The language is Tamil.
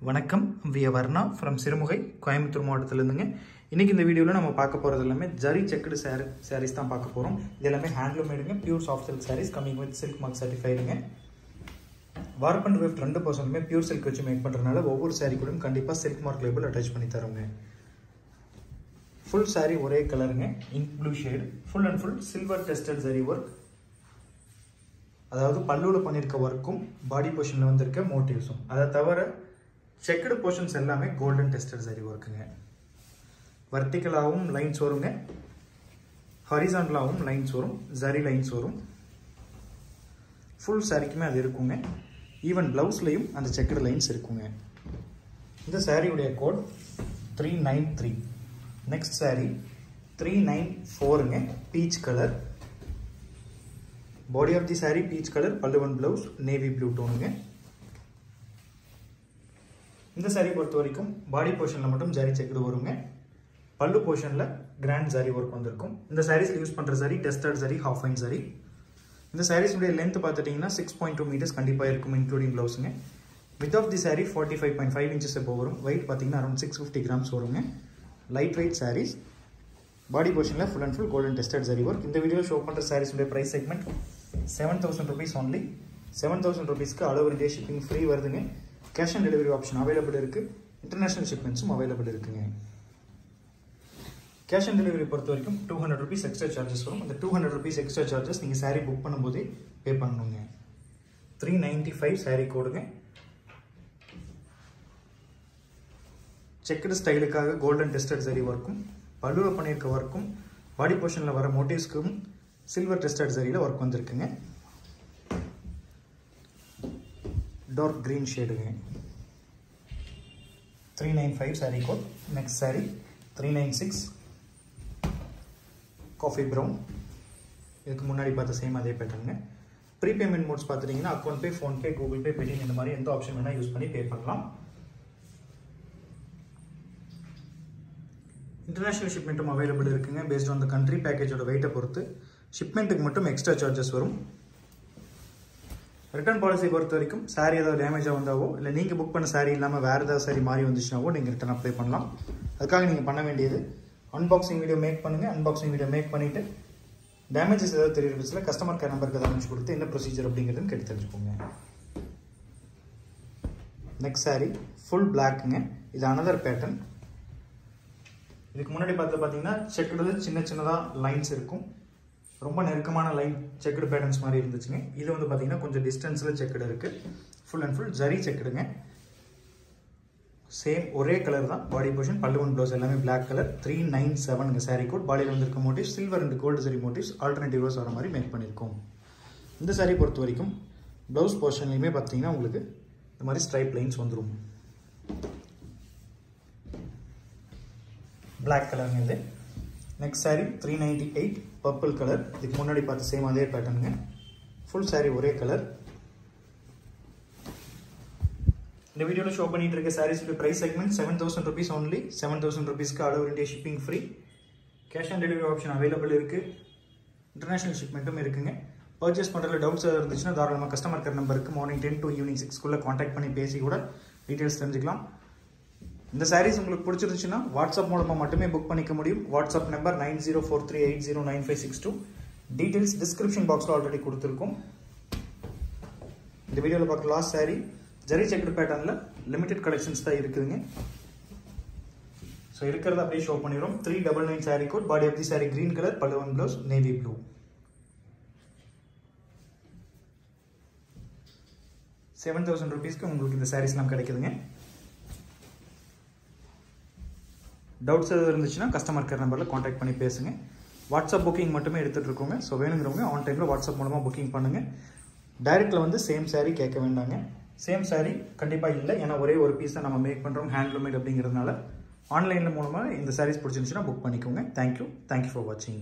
வணக்கம். விய வர்ணா ஃப்ரம் சிறுமுகை கோயம்புத்தூர் மாவட்டத்திலேருந்துங்க. இன்றைக்கி இந்த வீடியோவில் நம்ம பார்க்க போகிறது எல்லாமே ஜரி செக்குடு சேரீ சாரீஸ் தான் பார்க்க போகிறோம் இது எல்லாமே ஹேண்ட்லூமேடுங்க pure soft silk saris coming with silk mark சர்டிஃபைடுங்க warp and weft ரெண்டு பர்சன்ட்டுமே பியூர் சில்க் வச்சு மேக் பண்ணுறதுனால ஒவ்வொரு சாரீ கூடயும் கண்டிப்பாக சில்க் மார்க் லேபிள் அட்டாச் பண்ணி தரோங்க. ஃபுல் சாரீ ஒரே கலருங்க in blue shade full and full silver tested zari work அதாவது பல்லுவில் பண்ணியிருக்க ஒர்க்கும் பாடி போர்ஷனில் வந்திருக்க மோட்டிவ்ஸும் அதை தவிர செக்குடு போர்ஷன்ஸ் எல்லாமே கோல்டன் டெஸ்டர் சரி ஒர்க்குங்க வர்த்திக்கலாகவும் லைன்ஸ் வருங்க ஹரிசாண்டலாகவும் லைன்ஸ் வரும் ஜரி லைன்ஸ் வரும் ஃபுல் சாரிக்குமே அது இருக்குங்க. ஈவன் ப்ளவுஸ்லையும் அந்த செக்குடு லைன்ஸ் இருக்குங்க. இந்த சாரியுடைய code three nine three next sari three nine ஃபோருங்க peach colour body of the sari peach colour பல்லுவன் ப்ளவுஸ் நேவி ப்ளூ டோனுங்க இந்த சாரீ பொறுத்த வரைக்கும் பாடி போர்ஷனில் மட்டும் ஜாரி செக்குடு வருங்க. பல்லு போர்ஷனில் கிராண்ட் ஜரி ஒர்க் வந்திருக்கும். இந்த சாரீஸில் யூஸ் பண்ணுற sari tested zari half fine zari இந்த சாரீஸுடைய லென்த் பார்த்துட்டிங்கன்னா சிக்ஸ் பாயிண்ட் டூ மீட்டர்ஸ் கண்டிப்பாக இருக்கும் including ப்ளவுஸுங்க with of the sari forty five point five inches எப்போ வரும். வெயிட் பார்த்தீங்கன்னா அரௌண்ட் சிக்ஸ் ஃபிஃப்டி கிராம்ஸ் வருங்க. லைட் வெயிட் சாரீஸ் பாடி போர்ஷனில் full and full golden tested zari work இந்த வீடியோ ஷோ பண்ணுற சாரீஸுடைய price segment seven thousand rupees only seven thousand ருபீஸ்க்கு அளவு இந்தியா ஷிப்பிங் ஃப்ரீ வருதுங்க. Cash on delivery option available இருக்குது இன்டர்நேஷ்னல் ஷிப்மெண்ட்ஸும் அவைலபிள் இருக்குங்க. கேஷ் ஆன் டெலிவரி பொறுத்த வரைக்கும் two hundred rupees extra charges வரும். அந்த two hundred rupees extra charges நீங்கள் சாரீ புக் பண்ணும்போதே பே பண்ணணுங்க. த்ரீ நைன்ட்டி ஃபைவ் சாரீ கோடுங்க செக்குடு ஸ்டைலுக்காக கோல்டன் டெஸ்டட் சரி ஒர்க்கும் பழுவில் பண்ணியிருக்க ஒர்க்கும் பாடி போர்ஷனில் வர மோட்டிவ்ஸ்க்கும் சில்வர் டெஸ்டட் சரியில் ஒர்க் வந்திருக்குங்க. Dark green ஷேடுங்க three nine five sari code next sari three nine six coffee brown இதுக்கு முன்னாடி பார்த்த சேம் அதே பேட்டர்னுங்க ப்ரீபேமெண்ட் மோட்ஸ் பார்த்துட்டிங்கன்னா account pay PhonePe Google Pay Paytm இந்த மாதிரி எந்த ஆப்ஷன் வேணால் யூஸ் பண்ணி பே பண்ணலாம். இன்டர்நேஷ்னல் ஷிப்மெண்ட்டும் அவைலபிள் இருக்குங்க. பேஸ்ட் ஆன் த கண்ட்ரி பேக்கேஜோட வெயிட்டை பொறுத்து. ஷிப்மெண்ட்டுக்கு மட்டும் எக்ஸ்ட்ரா சார்ஜஸ் வரும். ரிட்டர்ன் பாலிசி பொறுத்த வரைக்கும் சாரீ ஏதாவது டேமேஜாக வந்தாவோ இல்லை நீங்கள் புக் பண்ண சாரீ இல்லாமல் வேறு ஏதாவது சாரீ மாறி வந்துச்சுனாவோ நீங்கள் ரிட்டர்ன் அப்ளை பண்ணலாம். அதுக்காக நீங்கள் பண்ண வேண்டியது அன்பாக்சிங் வீடியோ மேக் பண்ணுங்கள் அன்பாக்சிங் வீடியோ மேக் பண்ணிவிட்டு டேமேஜஸ் ஏதாவது தெரியுற கஸ்டமர் கேர் நம்பருக்கு ஏதாவது அனுப்பிச்சு கொடுத்து என்ன ப்ரொசீஜர் அப்படிங்கிறதுன்னு கேட்டு தெரிஞ்சுக்கோங்க. நெக்ஸ்ட் சாரீ ஃபுல் பிளாக்குங்க இது அனதர் பேட்டர்ன் இதுக்கு முன்னாடி பார்த்து பார்த்தீங்கன்னா செக்குடு சின்ன சின்னதாக லைன்ஸ் இருக்கும். ரொம்ப நெருக்கமான லைன் செக்குடு பேட்டர்ன்ஸ் மாதிரி இருந்துச்சுங்க. இது வந்து பார்த்தீங்கன்னா கொஞ்சம் டிஸ்டன்ஸில் செக்குடு இருக்குது ஃபுல் அண்ட் ஃபுல் ஜரி செக்குடுங்க சேம் ஒரே கலர் தான். பாடி போர்ஷன் பல்லுவன் ப்ளவுஸ் எல்லாமே பிளாக் கலர் த்ரீ நைன் செவனுங்க சாரீ கோட் பாடியில் வந்திருக்க motifs silver and gold zari motifs alternative rose வர மாதிரி மேக் பண்ணியிருக்கோம் இந்த சாரீ பொறுத்த வரைக்கும் ப்ளவுஸ் போர்ஷன்லையுமே பார்த்தீங்கன்னா உங்களுக்கு இந்த மாதிரி ஸ்ட்ரைப் லைன்ஸ் வந்துடும் பிளாக் கலருங்க இது. Next sari three ninety eight purple colour இதுக்கு முன்னாடி பார்த்து சேம் அதே பேட்டர்னுங்க ஃபுல் சாரீ ஒரே கலர் இந்த வீடியோவில் ஷோ பண்ணிட்டு இருக்க சாரீஸோட price segment seven thousand rupees only seven thousand ருபீஸ்க்கு all over India shipping free cash on delivery option available இருக்குது இன்டர்நேஷனல் ஷிப்மெண்ட்டும் இருக்குங்க. பர்ச்சேஸ் பண்ணுறதுல டவுட்ஸ் ஏதாவது இருந்துச்சுன்னா தாராளமாக கஸ்டமர் கேர் நம்பருக்கு மார்னிங் டென் டு ஈவினிங் சிக்ஸ்க்குள்ளே காண்டாக்ட் பண்ணி பேசி கூட டீட்டெயில்ஸ் தெரிஞ்சுக்கலாம். இந்த சாரீஸ் உங்களுக்கு பிடிச்சிருந்துச்சுன்னா வாட்ஸ்அப் மூலமாக மட்டுமே புக் பண்ணிக்க முடியும். WhatsApp number nine zero four three eight zero nine five six two details description பாக்ஸில் ஆல்ரெடி கொடுத்துருக்கோம். இந்த வீடியோவில் பார்க்குற லாஸ்ட் சாரீ ஜரி செக்கடு பேட்டர்னில் லிமிடெட் கலெக்ஷன்ஸ் தான் இருக்குதுங்க. ஸோ இருக்கிறத அப்படியே ஷோ பண்ணிடுறோம். Three double nine sari code body of the sari green colour பல்லுவன் blouse navy blue seven thousand ருபீஸ்க்கு உங்களுக்கு இந்த சாரீஸ்லாம் கிடைக்குதுங்க. டவுட்ஸ் எதாவது இருந்துச்சுன்னா கஸ்டமர் கேர் நம்பரில் காண்டாக்ட் பண்ணி பேசுங்க. வாட்ஸ்அப் புக்கிங் மட்டுமே எடுத்துகிட்டு இருக்கோங்க. ஸோ வேணுங்கிறவங்க ஆன் டைமில் வாட்ஸ்அப் மூலமாக புக்கிங் பண்ணுங்கள் டைரெக்டில் வந்து சேம் சாரீ கேட்க வேண்டாங்க. சேம் சாரீ கண்டிப்பாக இல்லை. ஏன்னா ஒரே ஒரு பீஸ் தான் நம்ம மேக் பண்ணுறோம் ஹேண்ட்லூமேட் அப்படிங்கிறதுனால. ஆன்லைனில் மூலமாக இந்த சாரீஸ் பிடிச்சிருந்துச்சுன்னா புக் பண்ணிக்கோங்க. தேங்க்யூ தேங்க்யூ ஃபார் வாட்சிங்